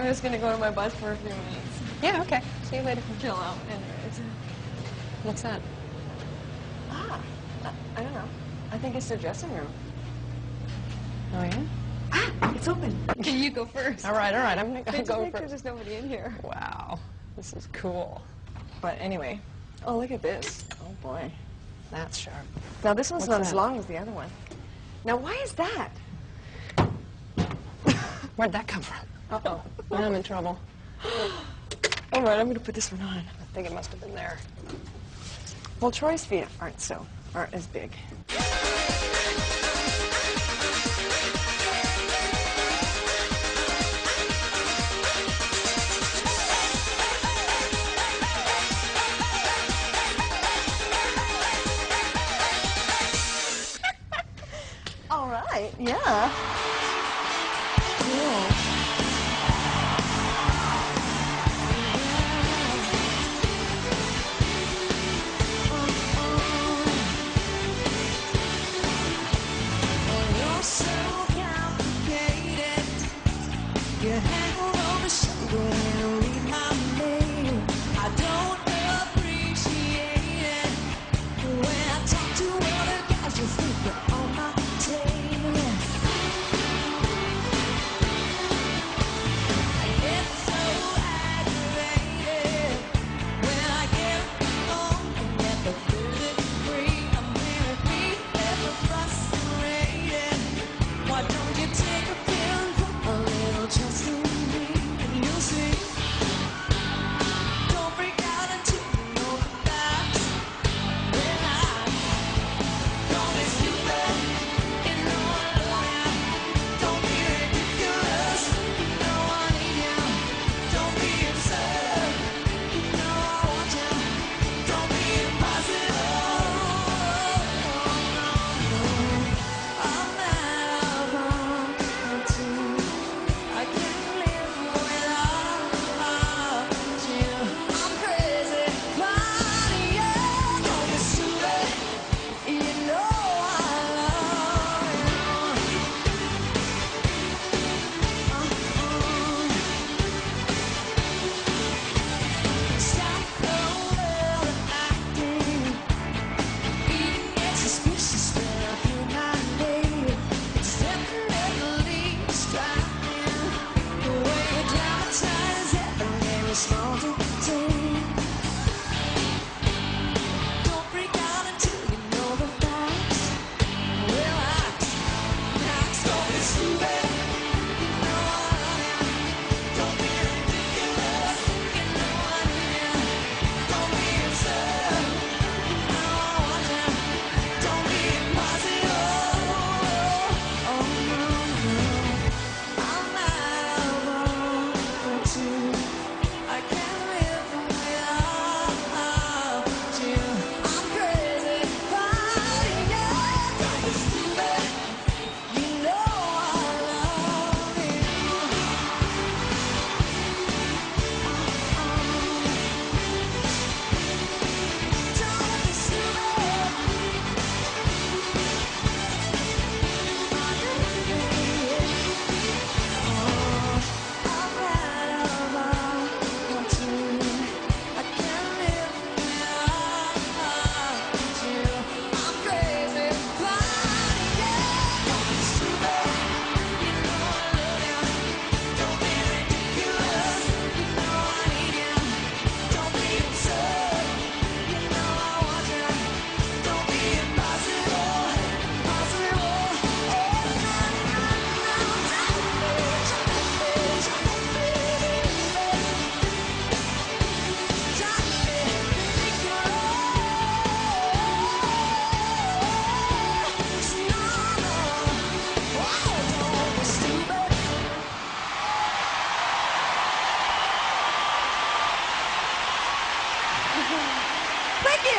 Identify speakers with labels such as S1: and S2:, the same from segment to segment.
S1: I'm just gonna go to my bus for a few minutes.
S2: Yeah, okay. See you later.
S1: Chill out. Anyways.
S2: What's that?
S1: Ah, I, I don't know. I think it's their dressing room.
S2: Oh, yeah?
S1: Ah, it's open. Okay, you go first.
S2: All right, all right. I'm going to go
S1: make sure
S2: first.
S1: there's nobody in here.
S2: Wow. This is cool.
S1: But anyway. Oh, look at this. Oh, boy.
S2: That's sharp.
S1: Now, this one's
S2: What's
S1: not as long as the other one. Now, why is that?
S2: Where'd that come from?
S1: Uh-oh.
S2: Now I'm in trouble.
S1: All right, I'm going to put this one on.
S2: I think it must have been there.
S1: Well, Troy's feet aren't so, aren't as big. All right, yeah.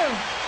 S3: you.